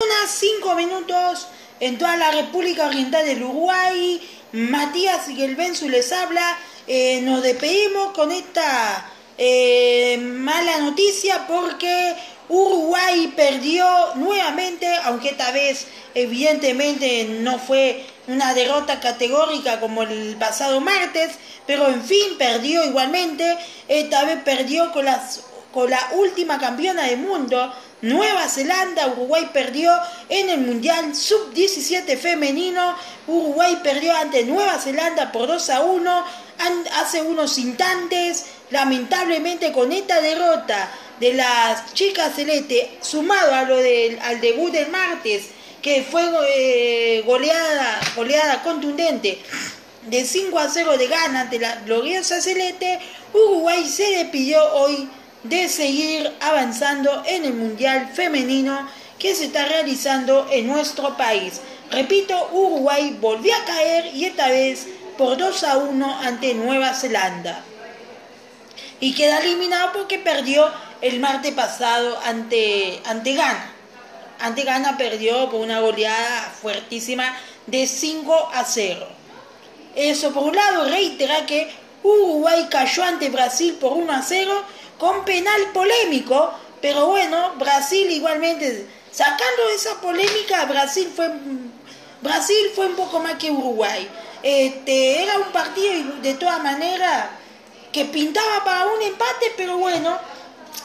Unas 5 minutos en toda la República Oriental del Uruguay. Matías Gelbenzu les habla. Eh, nos despedimos con esta eh, mala noticia porque Uruguay perdió nuevamente, aunque esta vez evidentemente no fue una derrota categórica como el pasado martes, pero en fin perdió igualmente. Esta vez perdió con las con la última campeona del mundo, Nueva Zelanda, Uruguay perdió en el Mundial Sub-17 femenino. Uruguay perdió ante Nueva Zelanda por 2 a 1 hace unos instantes. Lamentablemente con esta derrota de las chicas celeste, sumado a lo del, al debut del martes, que fue eh, goleada, goleada contundente de 5 a 0 de gana ante la gloriosa celeste, Uruguay se despidió hoy de seguir avanzando en el Mundial Femenino que se está realizando en nuestro país. Repito, Uruguay volvió a caer y esta vez por 2 a 1 ante Nueva Zelanda. Y queda eliminado porque perdió el martes pasado ante, ante Ghana. Ante Ghana perdió por una goleada fuertísima de 5 a 0. Eso por un lado reitera que Uruguay cayó ante Brasil por 1 a 0 con penal polémico, pero bueno, Brasil igualmente, sacando esa polémica, Brasil fue, Brasil fue un poco más que Uruguay. Este, era un partido de todas maneras que pintaba para un empate, pero bueno,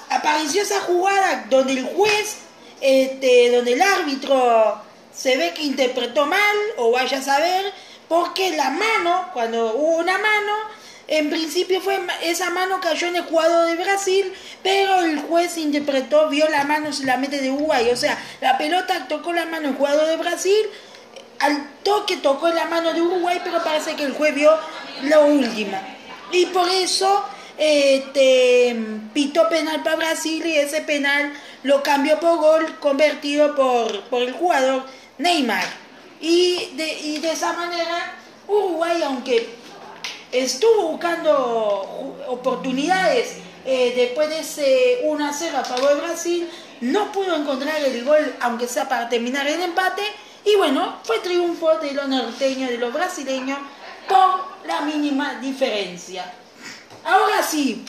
apareció esa jugada donde el juez, este, donde el árbitro se ve que interpretó mal, o vaya a saber, porque la mano, cuando hubo una mano, en principio fue esa mano cayó en el jugador de Brasil, pero el juez interpretó, vio la mano solamente de Uruguay. O sea, la pelota tocó la mano del jugador de Brasil, al toque tocó la mano de Uruguay, pero parece que el juez vio la última. Y por eso este, pitó penal para Brasil y ese penal lo cambió por gol convertido por, por el jugador Neymar. Y de, y de esa manera Uruguay, aunque estuvo buscando oportunidades eh, después de ese 1 a 0 a favor de Brasil, no pudo encontrar el gol, aunque sea para terminar el empate, y bueno, fue triunfo de los norteños, de los brasileños, por la mínima diferencia. Ahora sí,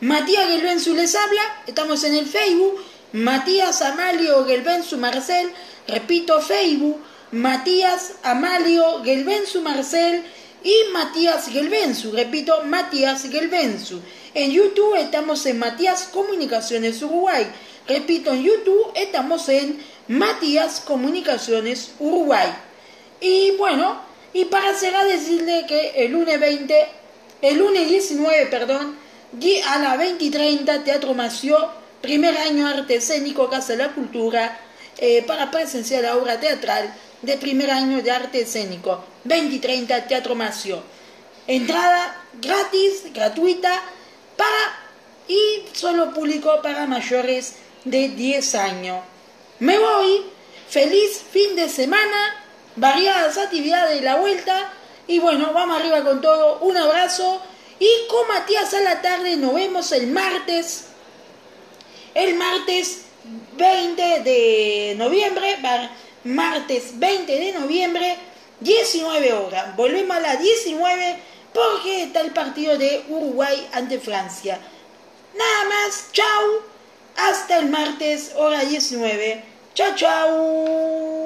Matías Gelbenzu les habla, estamos en el Facebook, Matías Amalio Gelbenzu Marcel, repito Facebook, Matías Amalio Gelbenzu Marcel, y Matías Gelbenzu. Repito, Matías Gelbenzu. En YouTube estamos en Matías Comunicaciones Uruguay. Repito, en YouTube estamos en Matías Comunicaciones Uruguay. Y bueno, y para cerrar decirle que el lunes 20, el lunes 19, perdón, a las 20 y 30, Teatro Mació, primer año arte escénico, Casa de la Cultura, eh, para presenciar la obra teatral de primer año de arte escénico, 20 y 30 Teatro Macio. Entrada gratis, gratuita, para y solo público para mayores de 10 años. Me voy, feliz fin de semana, variadas actividades de la vuelta. Y bueno, vamos arriba con todo, un abrazo. Y con Matías a la tarde nos vemos el martes, el martes 20 de noviembre martes 20 de noviembre, 19 horas. Volvemos a las 19 porque está el partido de Uruguay ante Francia. Nada más, chao. Hasta el martes, hora 19. Chao, chao.